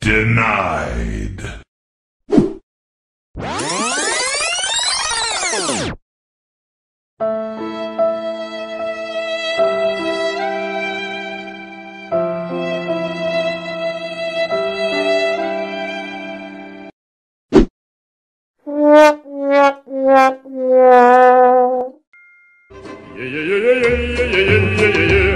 Denied. Yeah, yeah, yeah, yeah, yeah, yeah, yeah, yeah, yeah,